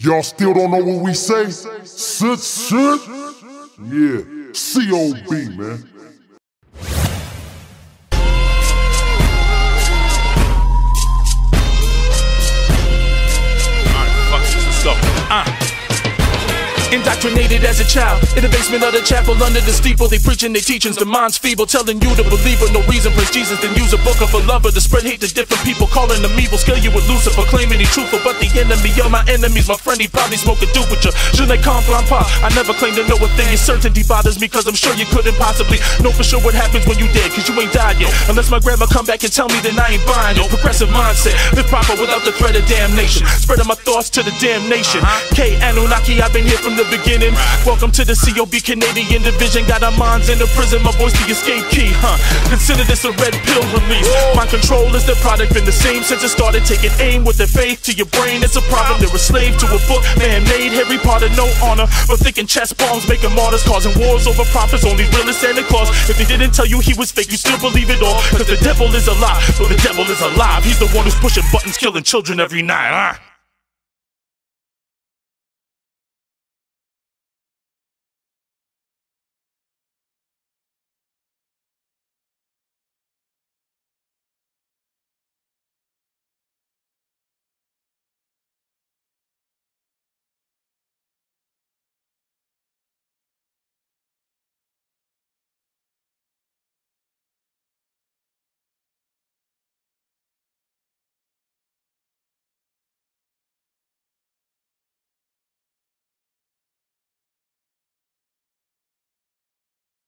Y'all still don't know what we say? Sit, sit. Yeah, COB, man. Alright, fuck this, let's go. Uh. Indoctrinated as a child in the basement of the chapel under the steeple. They preaching their teachings, the mind's feeble, telling you to believe but no reason. Praise Jesus, then use a book of a lover to spread hate to different people, calling them evil. Scale you with Lucifer, claiming he truthful, but the enemy of my enemies, my friend, he probably smoke a dope with you. Je ne comprends pas. I never claim to know a thing. Certainty bothers me, cause I'm sure you couldn't possibly know for sure what happens when you dead, cause you ain't died yet. Unless my grandma come back and tell me that I ain't buying it. Progressive mindset, live proper without the threat of damnation. Spreading my thoughts to the damnation. Uh-huh. K Anunnaki, I've been here from the beginning. Welcome to the COB Canadian division. Got our minds in the prison, my voice the escape key, huh? Consider this a red pill release. Mind control is the product, been the same since it started. Taking aim with their faith to your brain, it's a problem. They're a slave to a book, man made. Harry Potter, no honor. But thinking chess bombs, making martyrs, causing wars over prophets. Only real is Santa Claus. If they didn't tell you he was fake, you still believe it all. Cause the devil is alive, but the devil is alive. He's the one who's pushing buttons, killing children every night, huh?